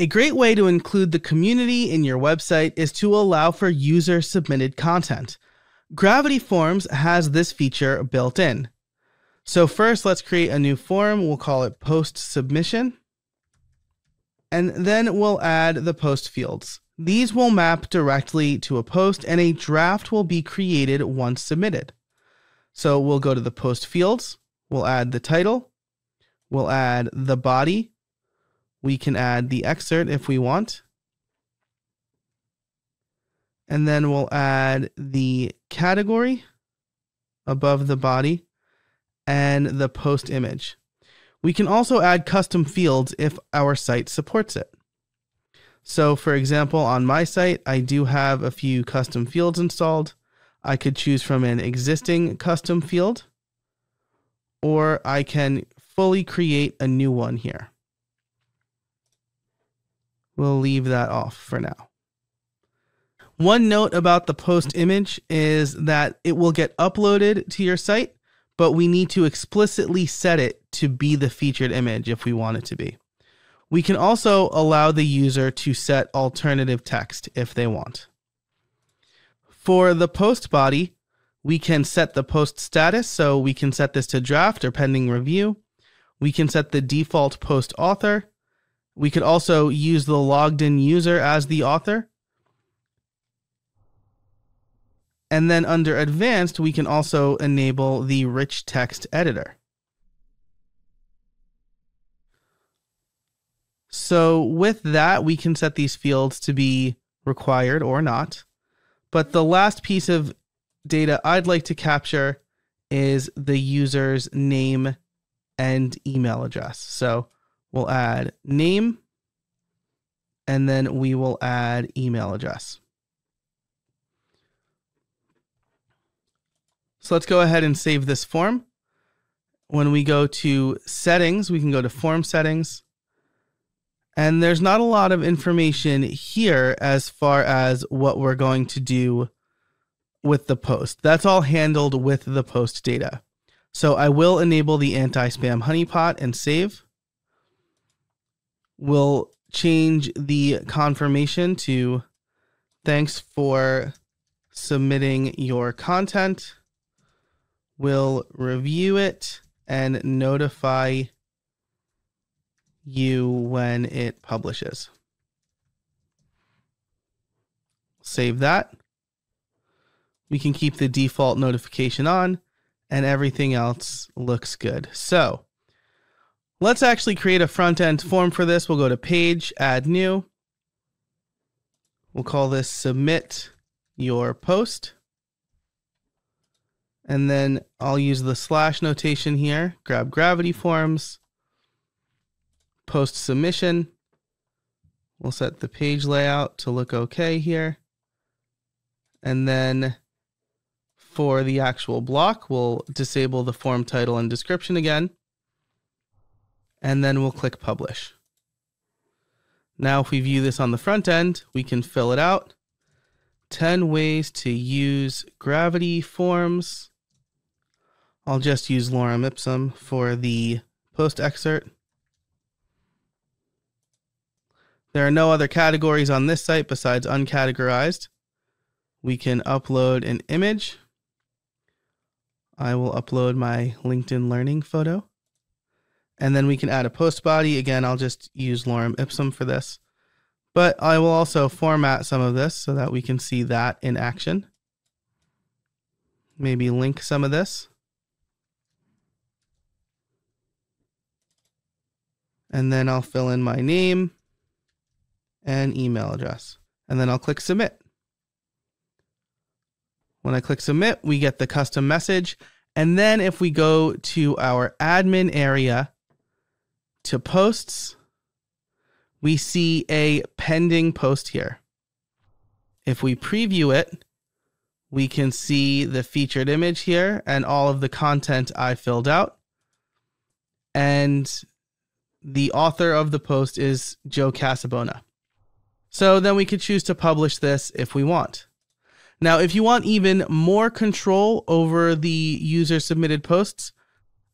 A great way to include the community in your website is to allow for user submitted content. Gravity Forms has this feature built in. So first, let's create a new form. We'll call it post submission. And then we'll add the post fields. These will map directly to a post and a draft will be created once submitted. So we'll go to the post fields. We'll add the title. We'll add the body. We can add the excerpt if we want. And then we'll add the category above the body and the post image. We can also add custom fields if our site supports it. So for example, on my site, I do have a few custom fields installed. I could choose from an existing custom field, or I can fully create a new one here. We'll leave that off for now. One note about the post image is that it will get uploaded to your site but we need to explicitly set it to be the featured image if we want it to be. We can also allow the user to set alternative text if they want. For the post body, we can set the post status, so we can set this to draft or pending review. We can set the default post author. We could also use the logged in user as the author. And then under advanced, we can also enable the rich text editor. So with that, we can set these fields to be required or not. But the last piece of data I'd like to capture is the user's name and email address. So we'll add name and then we will add email address. So let's go ahead and save this form. When we go to settings, we can go to form settings. And there's not a lot of information here as far as what we're going to do with the post. That's all handled with the post data. So I will enable the anti-spam honeypot and save. We'll change the confirmation to thanks for submitting your content We'll review it and notify you when it publishes. Save that. We can keep the default notification on and everything else looks good. So let's actually create a front end form for this. We'll go to page, add new. We'll call this submit your post. And then I'll use the slash notation here, grab gravity forms, post submission. We'll set the page layout to look okay here. And then for the actual block, we'll disable the form title and description again. And then we'll click publish. Now, if we view this on the front end, we can fill it out. 10 ways to use gravity forms. I'll just use lorem ipsum for the post excerpt. There are no other categories on this site besides uncategorized. We can upload an image. I will upload my LinkedIn Learning photo. And then we can add a post body. Again, I'll just use lorem ipsum for this. But I will also format some of this so that we can see that in action. Maybe link some of this. and then I'll fill in my name and email address. And then I'll click submit. When I click submit, we get the custom message. And then if we go to our admin area to posts, we see a pending post here. If we preview it, we can see the featured image here and all of the content I filled out. And the author of the post is Joe Casabona. So then we could choose to publish this if we want. Now, if you want even more control over the user submitted posts,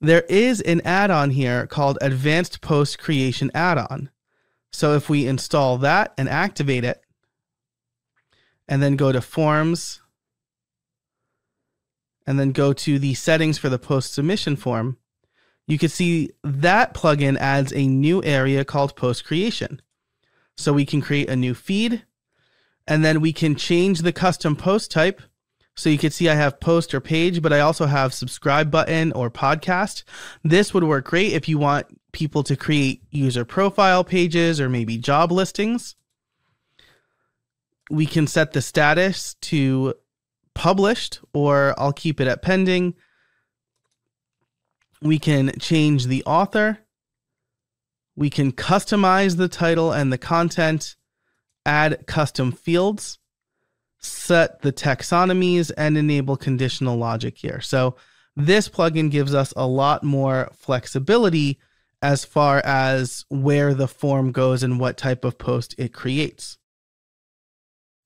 there is an add on here called Advanced Post Creation Add on. So if we install that and activate it, and then go to forms, and then go to the settings for the post submission form, you can see that plugin adds a new area called post creation. So we can create a new feed and then we can change the custom post type. So you can see I have post or page, but I also have subscribe button or podcast. This would work great if you want people to create user profile pages or maybe job listings. We can set the status to published or I'll keep it at pending. We can change the author. We can customize the title and the content, add custom fields, set the taxonomies, and enable conditional logic here. So this plugin gives us a lot more flexibility as far as where the form goes and what type of post it creates.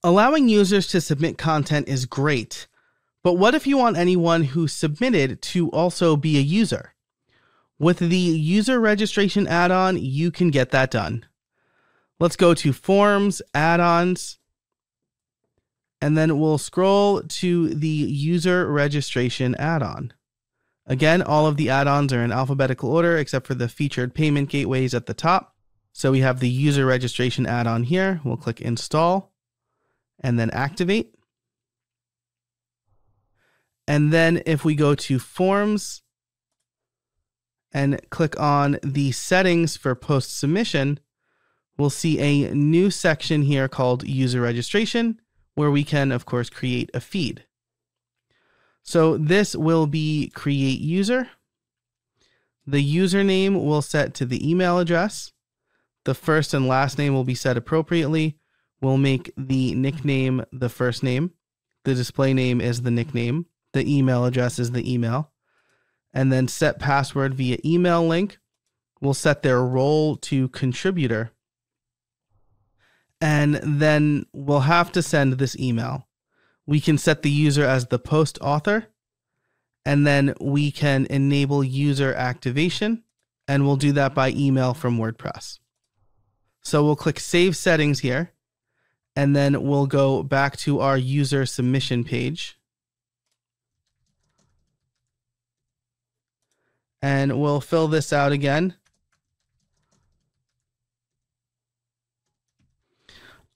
Allowing users to submit content is great, but what if you want anyone who submitted to also be a user? With the user registration add on, you can get that done. Let's go to Forms, Add ons, and then we'll scroll to the user registration add on. Again, all of the add ons are in alphabetical order except for the featured payment gateways at the top. So we have the user registration add on here. We'll click Install and then Activate. And then if we go to Forms, and click on the settings for post submission, we'll see a new section here called user registration, where we can, of course, create a feed. So this will be create user. The username will set to the email address. The first and last name will be set appropriately. We'll make the nickname the first name. The display name is the nickname. The email address is the email and then set password via email link. We'll set their role to contributor. And then we'll have to send this email. We can set the user as the post author, and then we can enable user activation, and we'll do that by email from WordPress. So we'll click Save Settings here, and then we'll go back to our user submission page. and we'll fill this out again.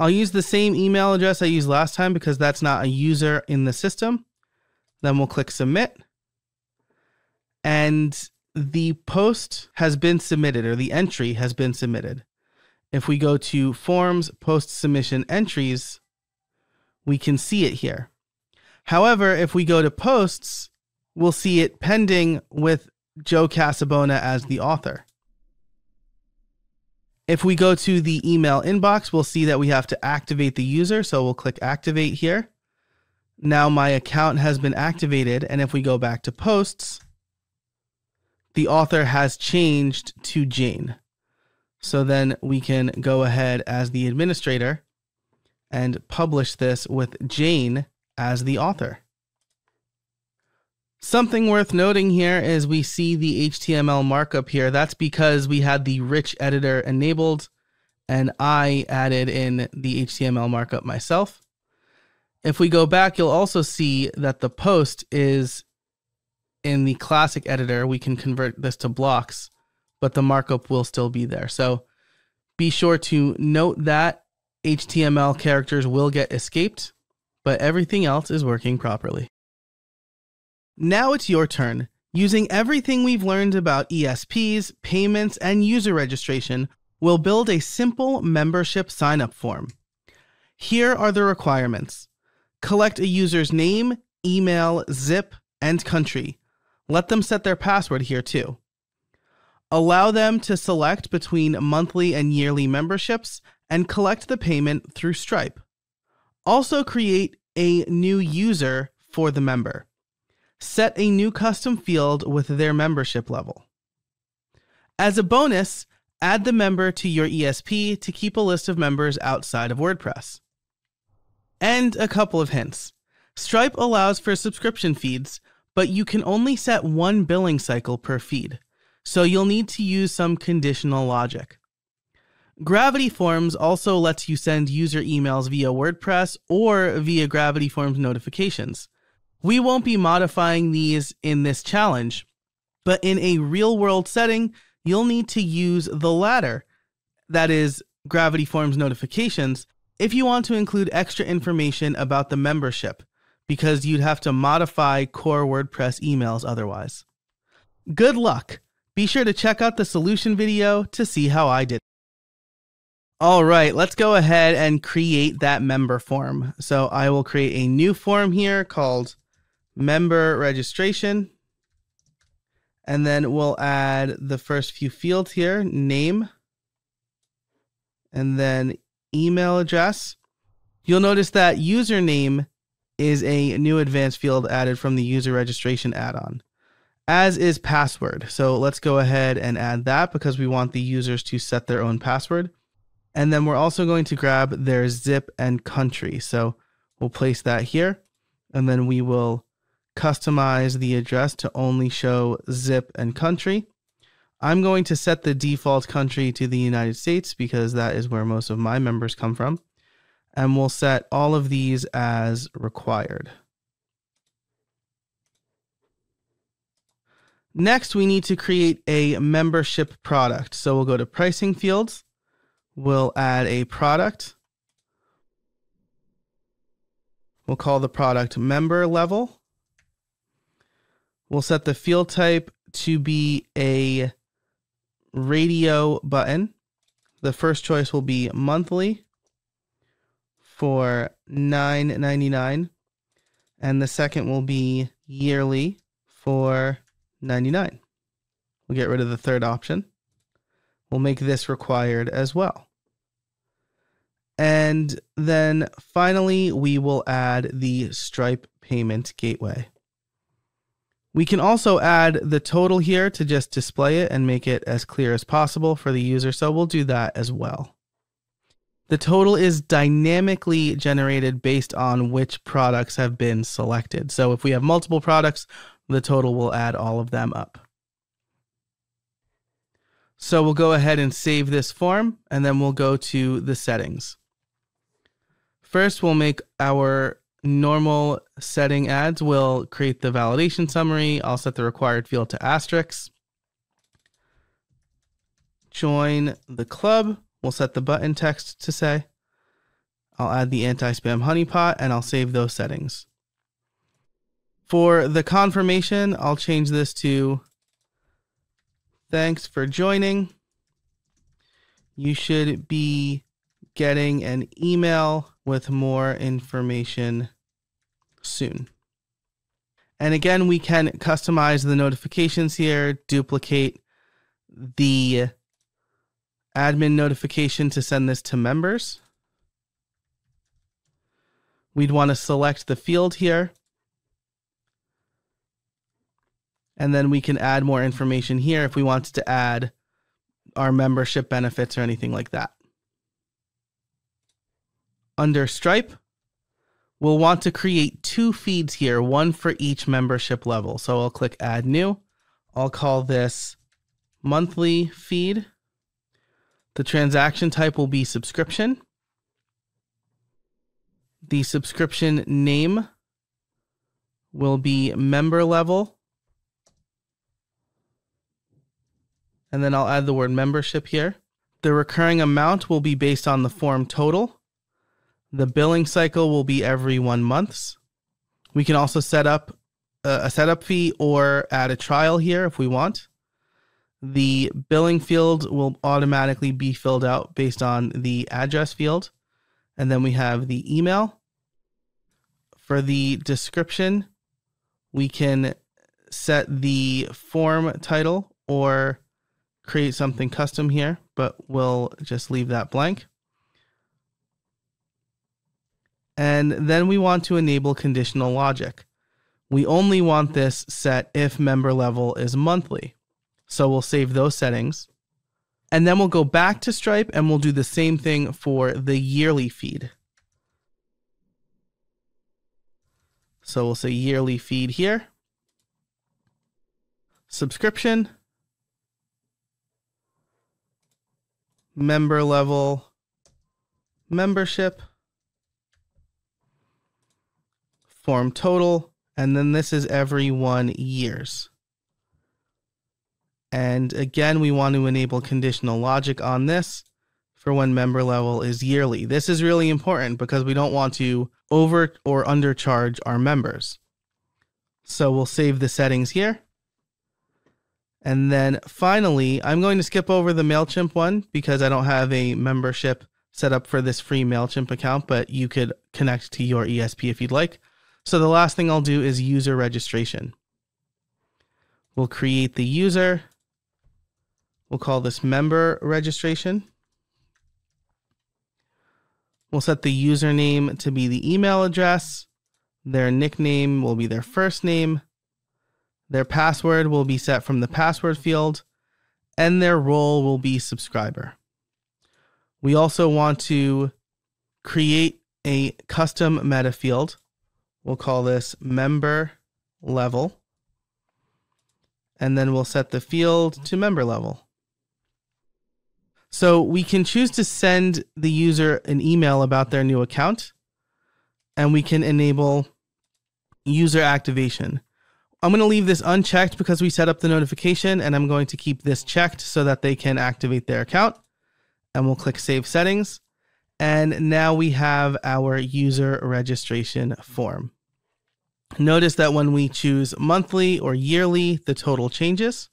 I'll use the same email address I used last time because that's not a user in the system. Then we'll click submit. And the post has been submitted or the entry has been submitted. If we go to forms, post submission entries, we can see it here. However, if we go to posts, we'll see it pending with Joe Casabona as the author. If we go to the email inbox, we'll see that we have to activate the user. So we'll click activate here. Now my account has been activated. And if we go back to posts, the author has changed to Jane. So then we can go ahead as the administrator and publish this with Jane as the author. Something worth noting here is we see the HTML markup here. That's because we had the rich editor enabled and I added in the HTML markup myself. If we go back, you'll also see that the post is in the classic editor. We can convert this to blocks, but the markup will still be there. So be sure to note that HTML characters will get escaped, but everything else is working properly. Now it's your turn. Using everything we've learned about ESPs, payments, and user registration, we'll build a simple membership sign-up form. Here are the requirements. Collect a user's name, email, zip, and country. Let them set their password here too. Allow them to select between monthly and yearly memberships and collect the payment through Stripe. Also create a new user for the member set a new custom field with their membership level. As a bonus, add the member to your ESP to keep a list of members outside of WordPress. And a couple of hints. Stripe allows for subscription feeds, but you can only set one billing cycle per feed, so you'll need to use some conditional logic. Gravity Forms also lets you send user emails via WordPress or via Gravity Forms notifications. We won't be modifying these in this challenge, but in a real world setting, you'll need to use the latter, that is, Gravity Forms notifications, if you want to include extra information about the membership, because you'd have to modify core WordPress emails otherwise. Good luck! Be sure to check out the solution video to see how I did. All right, let's go ahead and create that member form. So I will create a new form here called member registration. And then we'll add the first few fields here, name, and then email address. You'll notice that username is a new advanced field added from the user registration add-on, as is password. So let's go ahead and add that because we want the users to set their own password. And then we're also going to grab their zip and country. So we'll place that here and then we will customize the address to only show zip and country. I'm going to set the default country to the United States because that is where most of my members come from. And we'll set all of these as required. Next, we need to create a membership product. So we'll go to pricing fields. We'll add a product. We'll call the product member level. We'll set the field type to be a radio button. The first choice will be monthly for $9.99 and the second will be yearly for 99. We'll get rid of the third option. We'll make this required as well. And then finally, we will add the Stripe payment gateway. We can also add the total here to just display it and make it as clear as possible for the user. So we'll do that as well. The total is dynamically generated based on which products have been selected. So if we have multiple products, the total will add all of them up. So we'll go ahead and save this form and then we'll go to the settings. First, we'll make our normal setting ads will create the validation summary. I'll set the required field to asterisk. Join the club. We'll set the button text to say. I'll add the anti-spam honeypot and I'll save those settings. For the confirmation, I'll change this to thanks for joining. You should be getting an email with more information soon. And again, we can customize the notifications here, duplicate the admin notification to send this to members. We'd want to select the field here. And then we can add more information here if we wanted to add our membership benefits or anything like that under Stripe, we'll want to create two feeds here, one for each membership level. So I'll click add new. I'll call this monthly feed. The transaction type will be subscription. The subscription name will be member level. And then I'll add the word membership here. The recurring amount will be based on the form total. The billing cycle will be every one months. We can also set up a setup fee or add a trial here if we want. The billing field will automatically be filled out based on the address field. And then we have the email. For the description, we can set the form title or create something custom here, but we'll just leave that blank. And then we want to enable conditional logic. We only want this set if member level is monthly. So we'll save those settings. And then we'll go back to Stripe and we'll do the same thing for the yearly feed. So we'll say yearly feed here. Subscription. member level membership form total, and then this is every one years. And again, we want to enable conditional logic on this for when member level is yearly. This is really important because we don't want to over or undercharge our members. So we'll save the settings here. And then finally, I'm going to skip over the MailChimp one because I don't have a membership set up for this free MailChimp account, but you could connect to your ESP if you'd like. So the last thing I'll do is user registration. We'll create the user. We'll call this member registration. We'll set the username to be the email address. Their nickname will be their first name. Their password will be set from the password field. And their role will be subscriber. We also want to create a custom meta field. We'll call this member level. And then we'll set the field to member level. So we can choose to send the user an email about their new account, and we can enable user activation. I'm going to leave this unchecked because we set up the notification, and I'm going to keep this checked so that they can activate their account. And we'll click Save Settings. And now we have our user registration form. Notice that when we choose monthly or yearly, the total changes.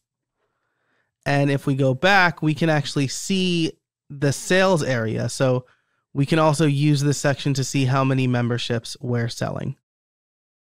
And if we go back, we can actually see the sales area. So we can also use this section to see how many memberships we're selling.